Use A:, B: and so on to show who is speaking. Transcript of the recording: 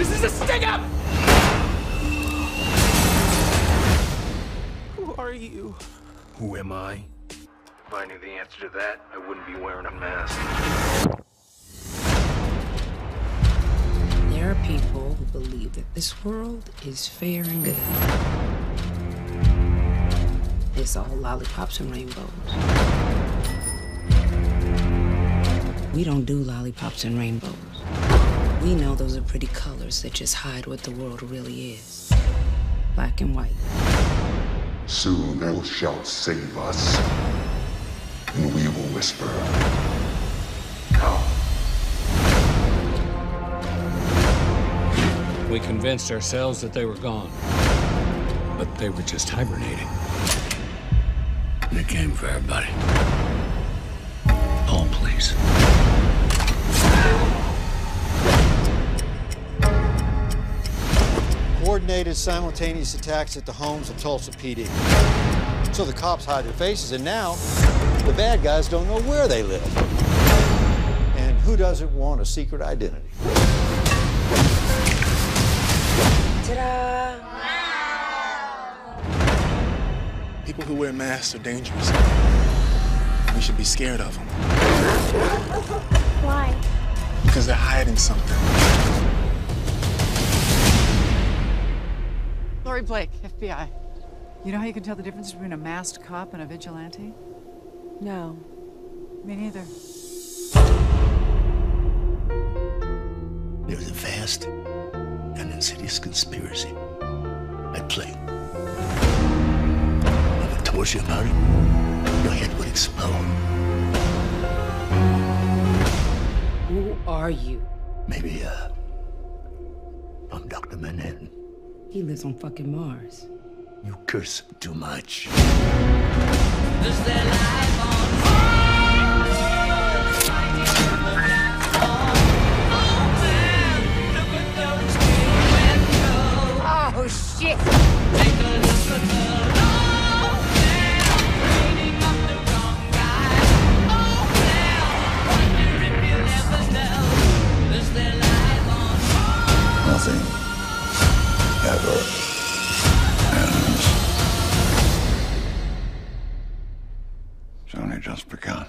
A: This is a sting up!
B: Who are you?
C: Who am I? If I knew the answer to that, I wouldn't be wearing a mask.
D: There are people who believe that this world is fair and good. It's all lollipops and rainbows. We don't do lollipops and rainbows. We know those are pretty colors that just hide what the world really is black and white.
E: Soon thou shalt save us, and we will whisper, Come.
F: We convinced ourselves that they were gone. But they were just hibernating. They came for everybody. All please.
G: Coordinated simultaneous attacks at the homes of Tulsa PD. So the cops hide their faces, and now the bad guys don't know where they live. And who doesn't want a secret identity?
D: Ta-da!
B: People who wear masks are dangerous. We should be scared of them
H: Why?
B: because they're hiding something.
I: Laurie Blake, FBI. You know how you can tell the difference between a masked cop and a vigilante?
D: No.
I: Me neither.
F: There's a vast and insidious conspiracy at play. If I told you about it, your head would explode.
D: Who are you?
F: Maybe, uh, I'm Dr. Manhattan.
D: He lives on fucking Mars.
F: You curse too much.
D: Oh, shit!
E: Nothing it's only just begun.